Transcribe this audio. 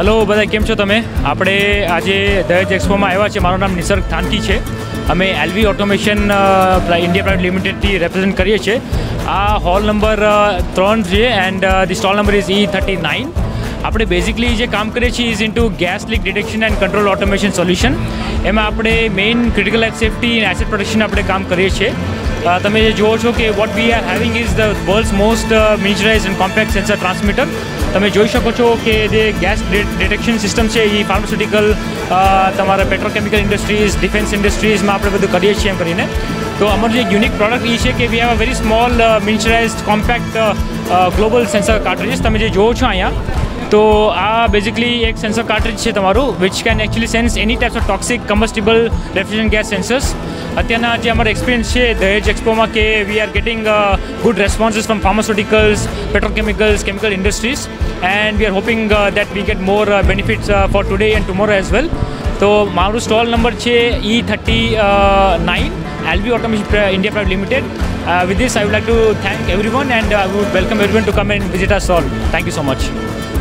hello બધા કેમ છો તમે આપણે આજે દહેજ એક્સપોમાં આવ્યા છે મારું નામ નિસર્ગ થાનકી છે અમે એલવી ઓટોમેશન ઇન્ડિયા પ્રાઇવેટ લિમિટેડથી રિપ્રેઝેન્ટ કરીએ છીએ આ હોલ નંબર ત્રણ છે and the stall number is E thirty nine આપણે બેઝિકલી જે કામ કરીએ છીએ is into gas leak detection and control automation solution એમાં આપણે main critical at safety and asset protection આપણે કામ કરીએ છીએ તમે જે જુઓ છો કે what we are having is the world most miniaturize and compact sensor transmitter તમે જોઈ શકો છો કે જે ગેસ ડિટેક્શન સિસ્ટમ છે એ ફાર્માસ્યુટિકલ તમારા પેટ્રોકેમિકલ ઇન્ડસ્ટ્રીઝ ડિફેન્સ ઇન્ડસ્ટ્રીઝમાં આપણે બધું કરીએ છીએ એમ કરીને તો અમારું જે યુનિક પ્રોડક્ટ એ છે કે we have a very small miniaturize compact global sensor cartridges તમે જે જોવો છો અહીંયા तो आ बेसिकली एक सेंसर कार्टरेज है तरह which can actually sense any types of toxic combustible refrigerant gas sensors अत्यना जो हमारे एक्सपीरियंस है दहेज एक्सपो में कि we are getting good responses from pharmaceuticals petrochemicals chemical industries and we are hoping that we get more benefits for today and tomorrow as well तो मारू stall number है E thirty nine L B automation India private limited with this I would like to thank everyone and I would welcome everyone to come and visit our stall thank you so much